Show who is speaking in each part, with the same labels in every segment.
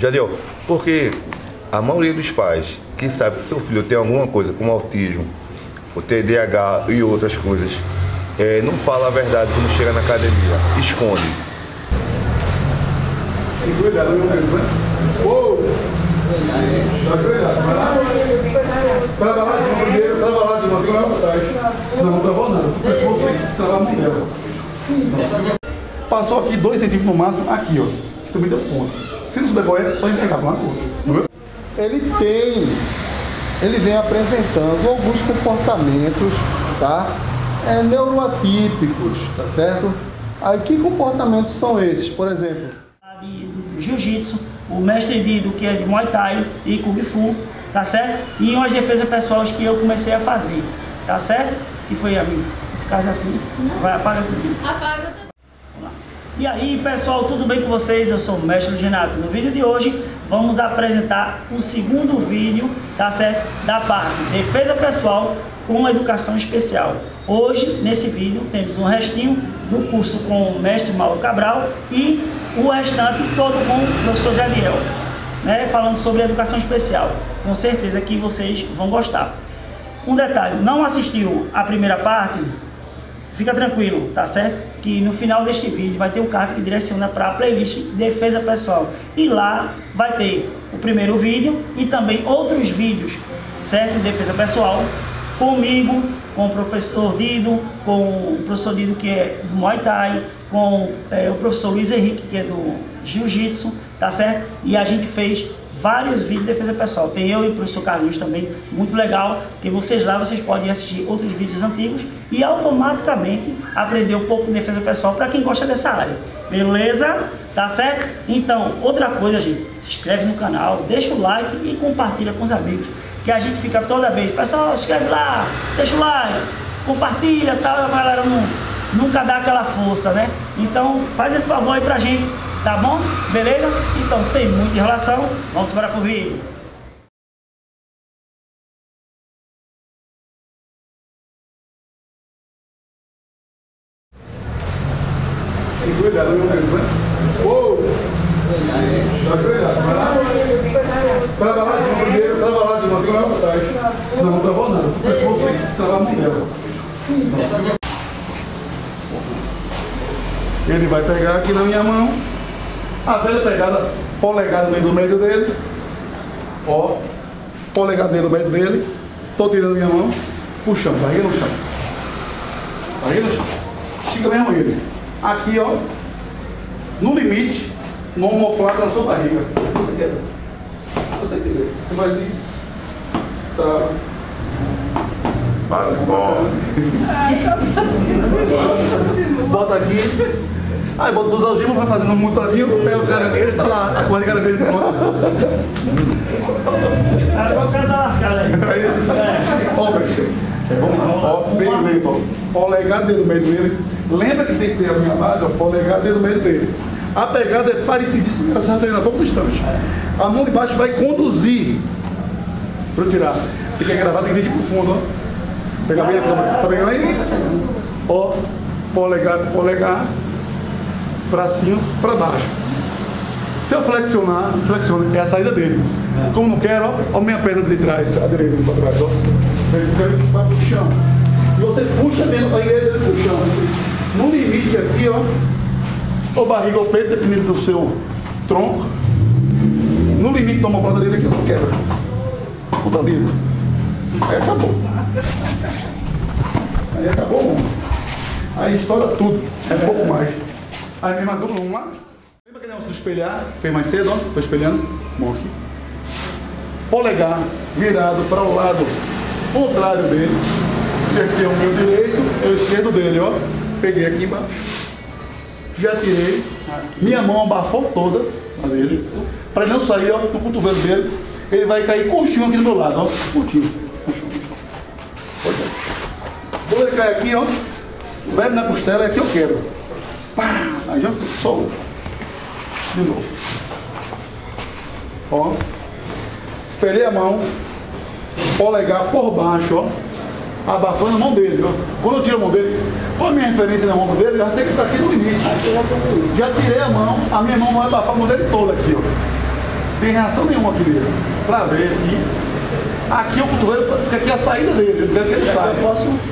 Speaker 1: Jadiel, porque a maioria dos pais que sabe que seu filho tem alguma coisa como autismo, o TDAH e outras coisas, é, não fala a verdade quando chega na academia, esconde.
Speaker 2: Amigo, né? Tá lá. Trava de uma primeiro, trava de uma, lá pra trás. Não, não travou nada. Se pessoa tem que travar dela. Passou aqui dois centímetros no máximo, aqui, ó. Também deu ponto. Se não souber qual é, só entregar pra uma outra. Viu?
Speaker 3: ele tem, ele vem apresentando alguns comportamentos, tá? É, neuroatípicos, tá certo? Aí que comportamentos são esses? Por exemplo,
Speaker 4: de jiu-jitsu, o mestre de, do que é de Muay Thai e Kung Fu, tá certo? E umas defesas pessoais que eu comecei a fazer, tá certo? Que foi, amigo? Ficasse assim, vai apagar tudo.
Speaker 5: Apaga tudo.
Speaker 4: E aí, pessoal, tudo bem com vocês? Eu sou o Mestre Renato. No vídeo de hoje, vamos apresentar o segundo vídeo, tá certo? Da parte defesa pessoal com educação especial. Hoje, nesse vídeo, temos um restinho do curso com o mestre Mauro Cabral e o restante todo com o professor Jadiel, né? Falando sobre educação especial. Com certeza que vocês vão gostar. Um detalhe, não assistiu a primeira parte? Fica tranquilo, tá certo? Que no final deste vídeo vai ter um card que direciona para a playlist Defesa Pessoal. E lá vai ter o primeiro vídeo e também outros vídeos, certo? Defesa Pessoal, comigo, com o professor Dido, com o professor Dido que é do Muay Thai, com é, o professor Luiz Henrique que é do Jiu-Jitsu, tá certo? E a gente fez vários vídeos de defesa pessoal. Tem eu e o professor Carlinhos também, muito legal, que vocês lá vocês podem assistir outros vídeos antigos e automaticamente aprender um pouco de defesa pessoal para quem gosta dessa área. Beleza? Tá certo? Então, outra coisa, gente, se inscreve no canal, deixa o like e compartilha com os amigos, que a gente fica toda vez, pessoal, se inscreve lá, deixa o like, compartilha, tal, a galera não, nunca dá aquela força, né? Então, faz esse favor aí pra gente. Tá bom? Beleza? Então, sem muita enrolação, vamos para o vídeo.
Speaker 2: Cuidado, meu amigo, né? Uou! Tá cuidado, vai lá. Trava lá de uma primeiro, trava lá de uma, fica lá pra trás. Não, não travou nada. Se pessoa tem que travar a mão dela. Ele vai pegar aqui na minha mão. A velha pegada, polegada dentro do meio dele. Ó, polegada dentro do meio dele. Tô tirando minha mão, puxando, barriga no chão. Barriga no chão. Estica mesmo ele. Aqui, ó, no limite, no omoplata da sua barriga. O que você quer? Se você quiser. Você faz isso. Tá.
Speaker 1: Bate bola.
Speaker 2: Bota aqui. Aí bota dos algemas, vai fazendo um montadinho, pega os caranguejos, tá lá, a cor de caranguejo pronto.
Speaker 4: Agora eu quero dar lascada aí.
Speaker 2: Aí,
Speaker 4: É.
Speaker 2: ó, Beto. Vamos lá, ó, bem lento, ó. Polegado dentro do meio dele. Lembra que tem que ter a minha base, ó, polegado dentro do meio dele. A pegada é parecidíssima com essa treinando pouco distante. A mão de baixo vai conduzir. Pra eu tirar. Se quer gravar, tem que vir aqui pro fundo, ó. Pegar bem a câmera. Tá pegando aí? Ó, polegar, polegar. Pra cima, pra baixo. Se eu flexionar, flexiona, é a saída dele. Como não quero, ó, ó minha perna de trás, a direita para trás, ó. Que vá pro chão. E você puxa mesmo a ele pro chão. No limite aqui, ó, ou barriga ou peito, dependendo do seu tronco. No limite da omoplata dele aqui, você quebra. Puta livre. Aí acabou. Aí acabou um. Aí estoura tudo. É pouco mais. Aí mesma dupla, vamos lá. Lembra aquele negócio do espelhar? Fez mais cedo, ó. Tô espelhando. Bom aqui. Polegar virado para o lado contrário dele. Esse aqui é o meu direito, é o esquerdo dele, ó. Peguei aqui embaixo. Já tirei. Minha mão abafou toda a dele. Para ele não sair, ó, no cotovelo dele. Ele vai cair coxinho aqui do meu lado, ó. Curtinho. É. Quando ele cai aqui, ó. Velho na costela, é aqui eu quero. Pá! Aí já solta. De novo. Ó. Espelhei a mão. Polegar por baixo, ó. Abafando a mão dele, ó. Quando eu tiro a mão dele, põe a minha referência na mão dele, já sei que tá aqui no limite. Já tirei a mão, a minha mão vai abafar a mão dele toda aqui, ó. tem reação nenhuma aqui dele. Pra ver aqui. Aqui é o cotovelo, porque aqui é a saída dele, eu quero que ele saia.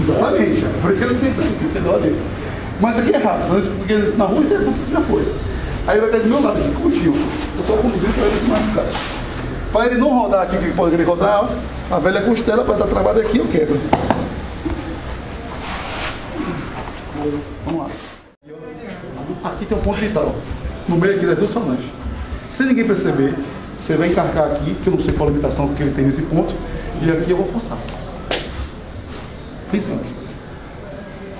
Speaker 2: Exatamente. Por isso que ele não tem sangue, porque é dele. Mas aqui é rápido, porque na rua isso é tudo que já foi. Aí ele vai cair do meu lado aqui contigo. Eu só conduzindo para ele se machucar. Para ele não rodar aqui, que ele pode querer rodar, a velha costela para dar trabalho aqui, eu quebro. Vamos lá. Aqui tem um ponto vital. No meio aqui das duas falanges. Se ninguém perceber, você vai encarcar aqui, que eu não sei qual a limitação que ele tem nesse ponto, e aqui eu vou forçar. Simples.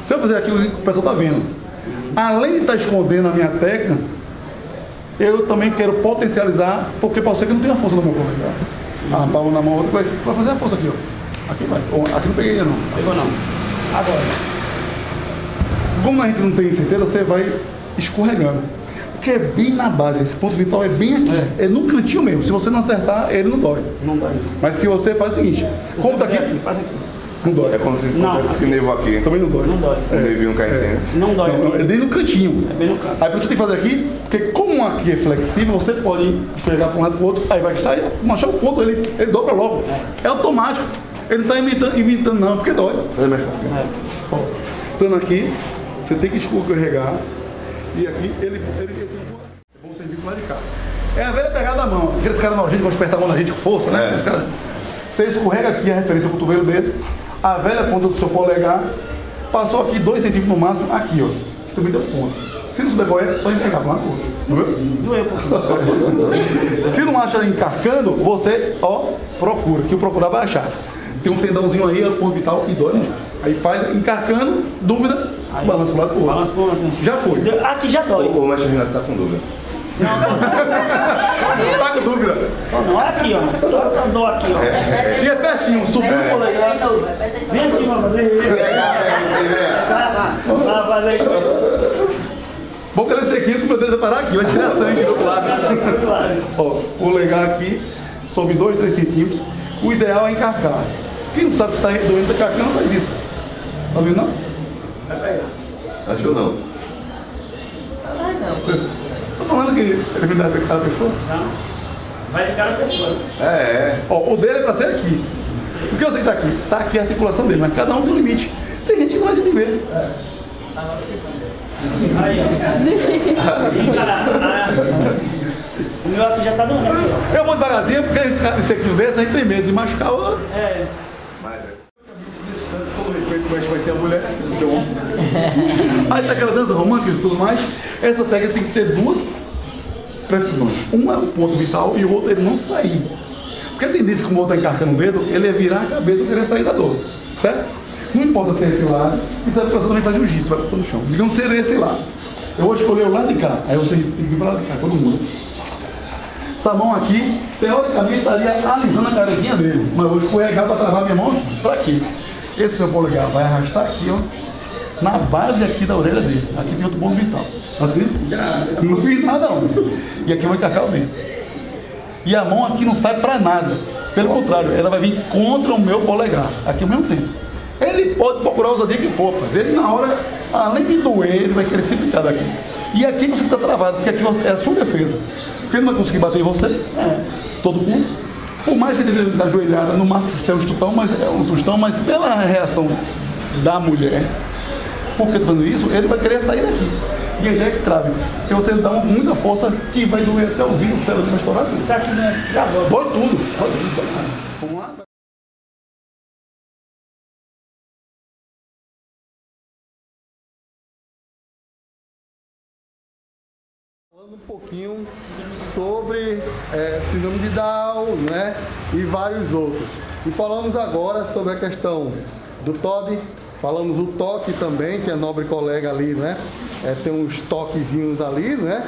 Speaker 2: Se eu fizer aquilo que o pessoal está vendo, além de estar escondendo a minha técnica, eu também quero potencializar, porque pode ser que não tenha força no meu corpo. Ah, pau na mão, vai, vai fazer a força aqui, ó. Aqui vai. Aqui não peguei ainda não.
Speaker 4: Pegou não. Agora.
Speaker 2: Como a gente não tem certeza, você vai escorregando. Porque é bem na base, esse ponto vital é bem aqui. É, no cantinho mesmo. Se você não acertar, ele não dói.
Speaker 4: Não isso.
Speaker 2: Mas se você faz o seguinte, como tá aqui,
Speaker 4: Faz aqui.
Speaker 2: Não dói.
Speaker 1: É como se
Speaker 4: Não.
Speaker 1: fosse esse nevo aqui.
Speaker 2: Também não dói.
Speaker 4: Não dói.
Speaker 1: O nevinho caindo.
Speaker 4: Não dói.
Speaker 2: Não, é bem no cantinho.
Speaker 4: É bem no canto.
Speaker 2: Aí por isso tem que fazer aqui, porque como aqui é flexível, você pode esfregar para um lado para o outro, aí vai sair, manchar o ponto, ele, ele dobra logo. É automático. Ele não está inventando, inventando não, porque dói.
Speaker 1: Fazer mais fácil.
Speaker 4: É.
Speaker 2: Ó, Estando aqui, você tem que escorregar. E aqui ele, ele, ele é bom servir pro lado de cá. É a velha pegada da mão. Aqueles caras não, a gente gosta de apertar a mão na gente com força, né?
Speaker 1: É.
Speaker 2: Os caras- Você escorrega aqui a referência do cotovelo dele, a velha ponta do seu polegar, passou aqui 2 centímetros no máximo, aqui, ó. Também deu ponto. Se não souber qual é, só entregar para uma cor. Não viu?
Speaker 4: Doeu um pouquinho.
Speaker 2: Se não acha encarcando, você, ó, procura, que o procurar vai achar. Tem um tendãozinho aí, é o ponto vital, e dói, né? Aí faz encarcando, dúvida,
Speaker 4: Aí,
Speaker 2: balança pro lado pro outro.
Speaker 4: Balança pro outro.
Speaker 2: Já foi.
Speaker 4: Aqui já dói.
Speaker 1: O, o mestre Renato tá com dúvida.
Speaker 2: Tá com dúvida.
Speaker 4: Não, não, é aqui, ó. Dou aqui, ó.
Speaker 2: E é pertinho, subiu o polegar.
Speaker 4: Vem aqui, vamos fazer. Vai fazer aqui.
Speaker 2: Bom que ele sequinho que o meu dedo vai parar aqui, vai tirar sangue do outro lado. Ó, o polegar aqui, sobe 2, 3 centímetros. O ideal é encarcar. Quem não sabe se está doendo, está encarcando, faz isso. Tá vendo não?
Speaker 1: Acho que não.
Speaker 2: Tô falando que ele vem da cada pessoa.
Speaker 4: Não. Vai de cada pessoa.
Speaker 1: É, é.
Speaker 2: Ó, o dele é pra ser aqui. Por que eu sei que tá aqui? Tá aqui a articulação dele, mas cada um tem um limite. Tem gente que não vai sentir ver.
Speaker 4: Aí, ó. Ih, cara, ah, O meu aqui já tá doendo aqui, ó.
Speaker 2: Eu vou devagarzinho, porque esse aqui desse, a gente tem medo de machucar o outro.
Speaker 4: É.
Speaker 1: Mas é.
Speaker 2: Mas vai ser a mulher, o seu homem. Aí tá aquela dança romântica e tudo mais. Essa técnica tem que ter duas precisões. Um é o ponto vital e o outro é ele não sair. Porque a tendência, como o outro está encarcando o dedo, ele é virar a cabeça e querer sair da dor. Certo? Não importa se é esse lado, isso é você também faz jiu-jitsu, vai pôr no chão. Digamos ser esse lado. Eu vou escolher o lado de cá. Aí você tem que vir para o lado de cá, todo mundo. Essa mão aqui, teoricamente, estaria alisando a carequinha dele. Mas eu vou escorregar para travar minha mão para aqui. Esse meu polegar vai arrastar aqui, ó. Na base aqui da orelha dele. Aqui tem outro ponto vital. Assim? Não fiz nada, não. E aqui vou encaixar o dente. E a mão aqui não sai para nada. Pelo contrário, ela vai vir contra o meu polegar. Aqui ao mesmo tempo. Ele pode procurar a ousadia que for, mas ele na hora, além de doer, ele vai querer se picar daqui. E aqui você está travado, porque aqui é a sua defesa. Porque ele não vai conseguir bater em você, todo mundo. Por mais que ele esteja da joelhada, no máximo ser um tostão, mas é um tostão, mas pela reação da mulher, porque está fazendo isso, ele vai querer sair daqui. E a ideia é que trave. Porque você dá muita força que vai doer até o vidro, o cérebro vai estourar tudo.
Speaker 4: Isso aqui né, já dói.
Speaker 2: Dói tudo. Dói tudo. dói. Vamos lá? Falando um pouquinho sobre é, síndrome de Down, né? E vários outros. E falamos agora sobre a questão do TOD, falamos o toque também, que é nobre colega ali, né? É, tem uns toquezinhos ali, né?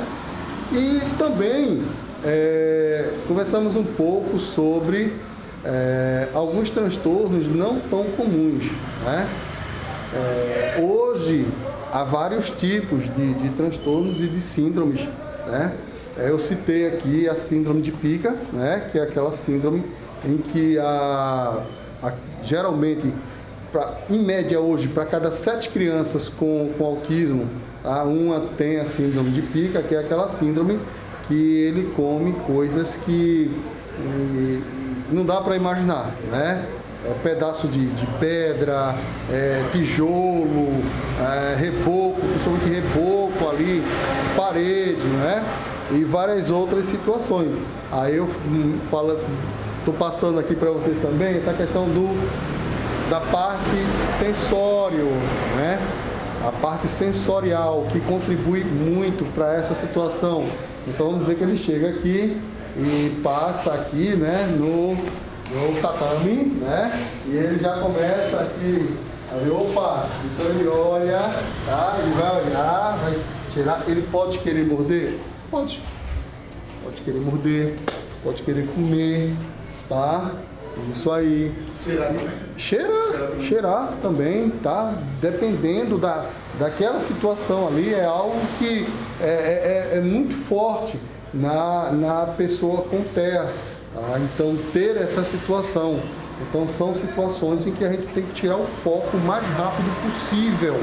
Speaker 2: E também é, conversamos um pouco sobre é, alguns transtornos não tão comuns, né? É, hoje há vários tipos de, de transtornos e de síndromes, né? É, eu citei aqui a síndrome de Pica, né? Que é aquela síndrome em que a, a- geralmente, pra, em média hoje, para cada sete crianças com, com autismo, uma tem a síndrome de Pica, que é aquela síndrome
Speaker 3: que ele come coisas que e, não dá para imaginar, né? É, pedaço de, de pedra, é, tijolo, é, reboco, principalmente reboco ali, parede, né? E várias outras situações. Aí eu hum, falo, tô passando aqui para vocês também essa questão do da parte sensório, né? A parte sensorial que contribui muito para essa situação. Então vamos dizer que ele chega aqui e passa aqui, né, no, no tatame, né? E ele já começa aqui, opa, então ele olha, tá? Ele vai olhar, vai tirar, ele pode querer morder? Pode. Pode querer morder, pode querer comer, tá? Isso aí. Cheirar Cheira, cheirar também, tá? Dependendo da, daquela situação ali, é algo que é, é, é, é muito forte na, na pessoa com terra. Tá? Então, ter essa situação. Então, são situações em que a gente tem que tirar o foco o mais rápido possível,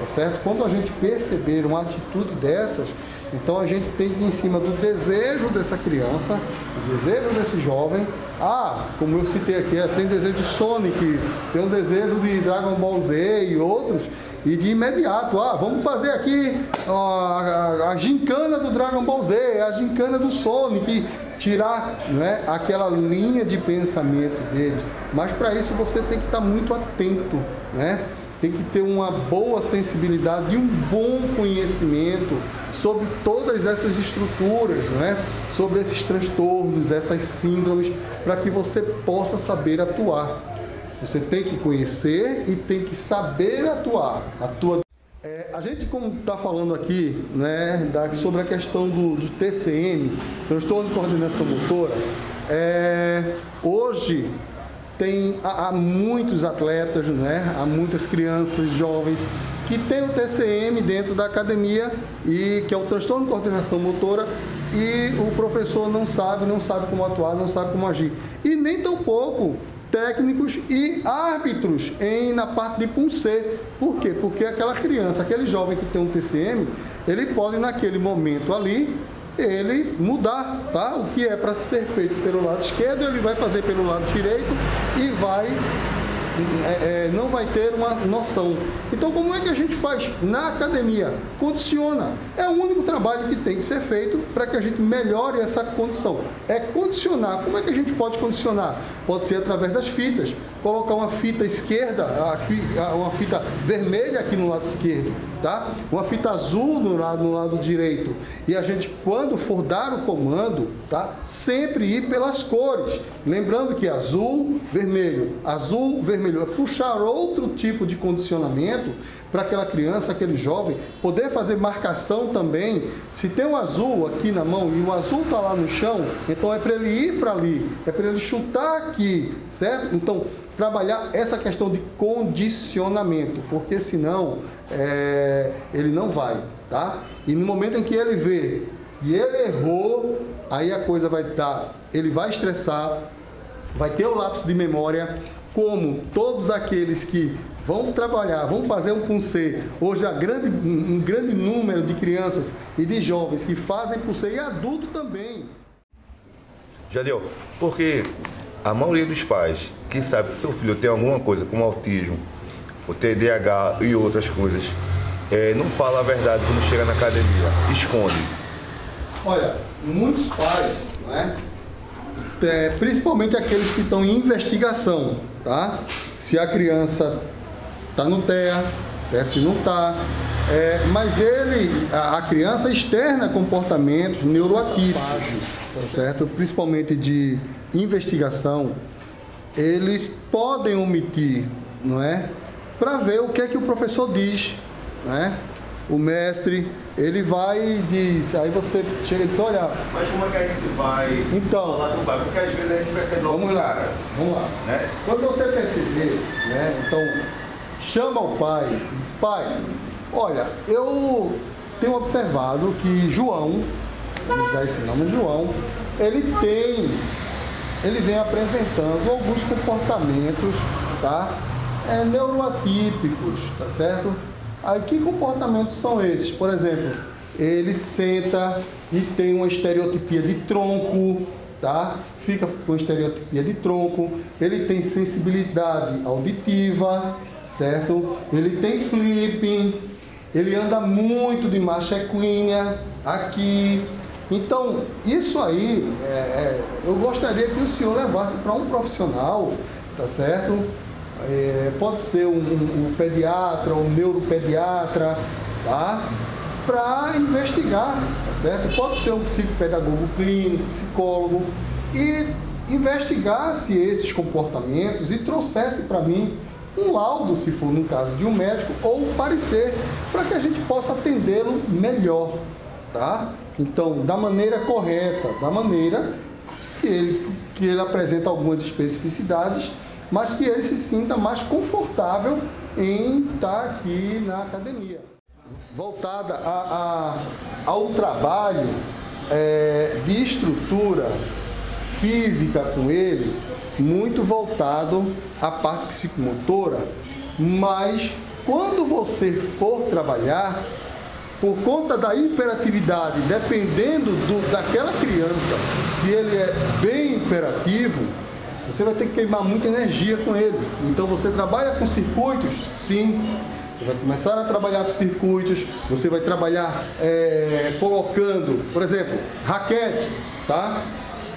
Speaker 3: tá certo? Quando a gente perceber uma atitude dessas, então a gente tem que ir em cima do desejo dessa criança, do desejo desse jovem. Ah, como eu citei aqui, tem desejo de Sonic, tem um desejo de Dragon Ball Z e outros. E de imediato, ah, vamos fazer aqui a, a, a gincana do Dragon Ball Z, a gincana do Sonic, tirar né, aquela linha de pensamento dele. Mas para isso você tem que estar muito atento, né? Tem que ter uma boa sensibilidade e um bom conhecimento sobre todas essas estruturas, né? sobre esses transtornos, essas síndromes, para que você possa saber atuar. Você tem que conhecer e tem que saber atuar. Atua é, a gente, como está falando aqui né, da, sobre a questão do, do TCM, transtorno de coordenação motora, é, hoje tem há, muitos atletas, né, há muitas crianças, jovens que têm o TCM dentro da academia e que é o transtorno de coordenação motora e o professor não sabe, não sabe como atuar, não sabe como agir. E nem tão pouco técnicos e árbitros em, na parte de PUNC. Por quê? Porque aquela criança, aquele jovem que tem um TCM, ele pode naquele momento ali ele mudar, tá? O que é para ser feito pelo lado esquerdo, ele vai fazer pelo lado direito e vai é, é, não vai ter uma noção. Então, como é que a gente faz na academia? Condiciona. É o único trabalho que tem que ser feito para que a gente melhore essa condição. É condicionar. Como é que a gente pode condicionar? Pode ser através das fitas. Colocar uma fita esquerda, uma fita vermelha aqui no lado esquerdo, tá? Uma fita azul no lado, no lado direito. E a gente, quando for dar o comando, tá? Sempre ir pelas cores. Lembrando que azul, vermelho, azul, vermelho melhor, puxar outro tipo de condicionamento para aquela criança, aquele jovem, poder fazer marcação também. Se tem um azul aqui na mão e o azul está lá no chão, então é para ele ir para ali, é para ele chutar aqui, certo? Então, trabalhar essa questão de condicionamento, porque senão é, ele não vai, tá? E no momento em que ele vê e ele errou, aí a coisa vai estar, ele vai estressar, vai ter o lápis de memória, como todos aqueles que vão trabalhar, vão fazer um PUNCE, hoje há grande, um grande número de crianças e de jovens que fazem PUNCE e adulto também.
Speaker 1: Jadeu, porque a maioria dos pais que sabe que seu filho tem alguma coisa como autismo, o TDAH e outras coisas, é, não fala a verdade quando chega na academia, esconde.
Speaker 3: Olha, muitos pais, né, é, principalmente aqueles que estão em investigação, tá? Se a criança está no TEA, certo? Se não está. É, mas ele, a, a, criança externa comportamentos neuroatípicos, certo? Principalmente de investigação, eles podem omitir, não é? Para ver o que é que o professor diz, né? o mestre, ele vai e diz, aí você chega e diz, olha.
Speaker 1: Mas como é que a gente vai
Speaker 3: então,
Speaker 1: falar com o pai? Porque às vezes a gente percebe logo
Speaker 3: vamos lá, Vamos lá. Né? Quando você perceber, né? Então, chama o pai diz, pai, olha, eu tenho observado que João, dar esse nome João, ele tem, ele vem apresentando alguns comportamentos, tá? É, neuroatípicos, tá certo? Aí que comportamentos são esses? Por exemplo, ele senta e tem uma estereotipia de tronco, tá? Fica com estereotipia de tronco, ele tem sensibilidade auditiva, certo? Ele tem flipping, ele anda muito de marcha equínea aqui. Então, isso aí, é, é, eu gostaria que o senhor levasse para um profissional, tá certo? É, pode ser um, um, pediatra, um neuropediatra, tá? Para investigar, tá certo? Pode ser um psicopedagogo clínico, psicólogo, e investigasse esses comportamentos e trouxesse para mim um laudo, se for no caso de um médico, ou um parecer, para que a gente possa atendê-lo melhor, tá? Então, da maneira correta, da maneira que ele, que ele apresenta algumas especificidades, mas que ele se sinta mais confortável em estar aqui na academia. Voltada a, a, ao trabalho é, de estrutura física com ele, muito voltado à parte psicomotora, mas quando você for trabalhar, por conta da hiperatividade, dependendo do, daquela criança, se ele é bem hiperativo, você vai ter que queimar muita energia com ele. Então você trabalha com circuitos? Sim. Você vai começar a trabalhar com circuitos, você vai trabalhar é, colocando, por exemplo, raquete, tá?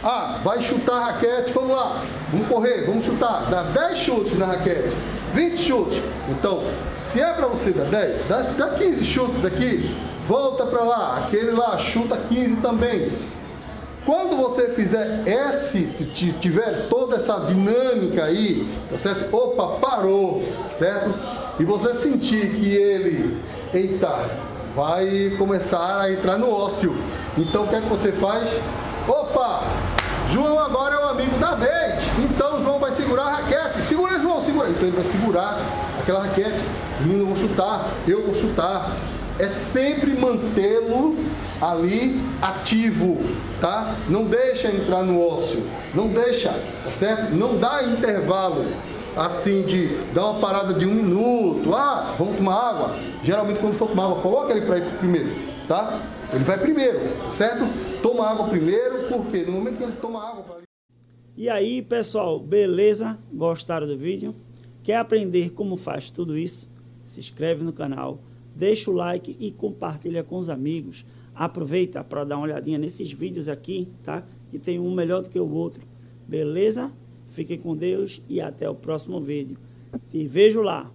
Speaker 3: Ah, vai chutar a raquete, vamos lá, vamos correr, vamos chutar, dá 10 chutes na raquete, 20 chutes. Então, se é para você dar 10, dá, dá 15 chutes aqui, volta para lá, aquele lá chuta 15 também. Quando você fizer esse, tiver toda essa dinâmica aí, tá certo? Opa, parou, certo? E você sentir que ele, eita, vai começar a entrar no ócio. Então o que é que você faz? Opa, João agora é o amigo da vez. Então João vai segurar a raquete. Segura, João, segura. Então ele vai segurar aquela raquete. Menino, vou chutar. Eu vou chutar. É sempre mantê-lo ali ativo, tá? Não deixa entrar no ócio. Não deixa, tá certo? Não dá intervalo assim de dar uma parada de um minuto. Ah, vamos tomar água. Geralmente quando for tomar água, coloca ele para ir primeiro, tá? Ele vai primeiro, certo? Toma água primeiro, porque no momento que ele toma água.
Speaker 4: E aí, pessoal, beleza? Gostaram do vídeo? Quer aprender como faz tudo isso? Se inscreve no canal, deixa o like e compartilha com os amigos. Aproveita para dar uma olhadinha nesses vídeos aqui, tá? Que tem um melhor do que o outro. Beleza? Fiquem com Deus e até o próximo vídeo. Te vejo lá.